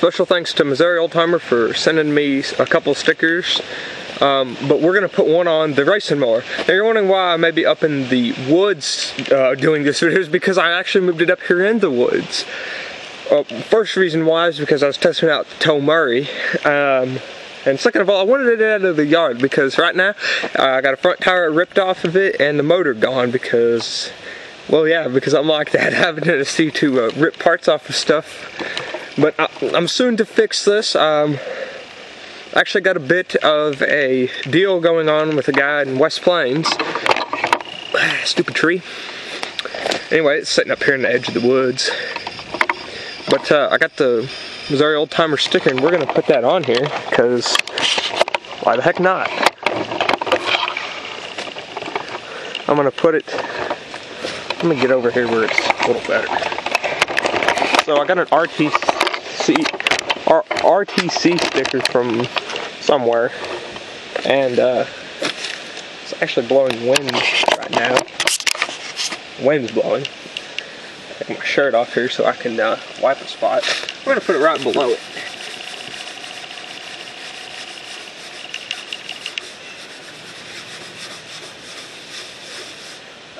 special thanks to Missouri Old-Timer for sending me a couple stickers. Um, but we're gonna put one on the racing mower. Now you're wondering why I may be up in the woods uh, doing this video is because I actually moved it up here in the woods. Uh, first reason why is because I was testing out the Tow Murray. Um, and second of all, I wanted it out of the yard because right now uh, I got a front tire ripped off of it and the motor gone because, well, yeah, because I'm like that, having to see to uh, rip parts off of stuff. But I, am soon to fix this. Um, actually got a bit of a deal going on with a guy in West Plains. Stupid tree. Anyway, it's sitting up here in the edge of the woods. But uh, I got the Missouri Old-Timer sticker and we're going to put that on here because why the heck not? I'm going to put it, let me get over here where it's a little better. So I got an RTC sticker from somewhere. And uh, it's actually blowing wind right now. Wind's blowing. Take my shirt off here so I can uh, wipe a spot. I'm gonna put it right below it.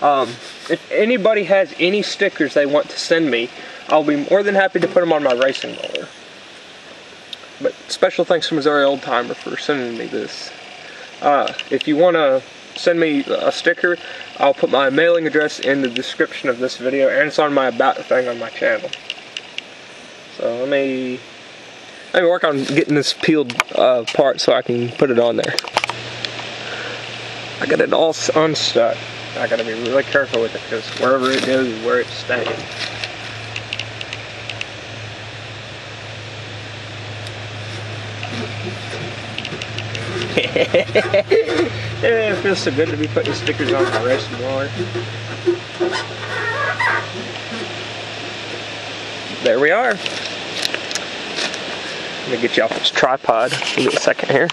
Um, if anybody has any stickers they want to send me, I'll be more than happy to put them on my racing roller. But special thanks to Missouri Old-Timer for sending me this. Uh, if you want to send me a sticker, I'll put my mailing address in the description of this video, and it's on my about thing on my channel. So let me let me work on getting this peeled uh, part so I can put it on there. I got it all unstuck. I gotta be really careful with it because wherever it goes is where it's staying. it feels so good to be putting stickers on my racing mower. There we are. Let me get you off this tripod. Me a second here.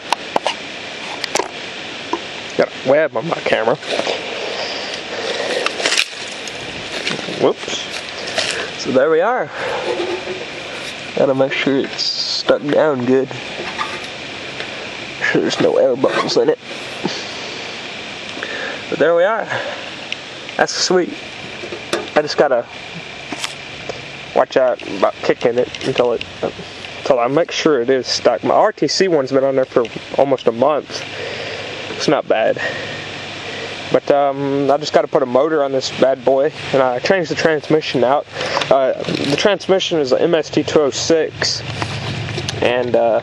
Got a web on my camera. Whoops. So there we are. Gotta make sure it's stuck down good sure there's no air bubbles in it. But there we are. That's sweet. I just gotta watch out about kicking it until it until I make sure it is stuck. My RTC one's been on there for almost a month. It's not bad. But um, I just got to put a motor on this bad boy, and I changed the transmission out. Uh, the transmission is an MST 206, and uh,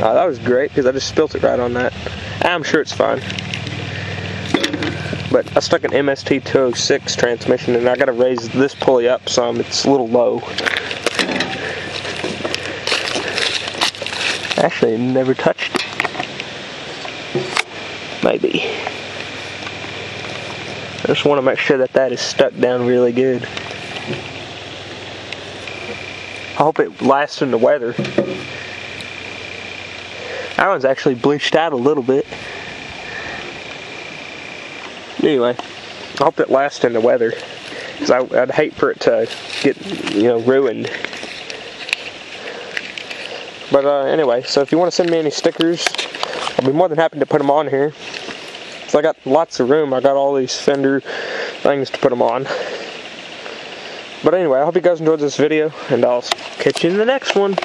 Oh, that was great because I just spilt it right on that. I'm sure it's fine. But I stuck an MST 206 transmission and I gotta raise this pulley up some. It's a little low. Actually, never touched. Maybe. I just want to make sure that that is stuck down really good. I hope it lasts in the weather. That one's actually bleached out a little bit. Anyway, I hope it lasts in the weather. Because I'd hate for it to get, you know, ruined. But uh, anyway, so if you want to send me any stickers, I'll be more than happy to put them on here. So I got lots of room. I got all these fender things to put them on. But anyway, I hope you guys enjoyed this video, and I'll catch you in the next one.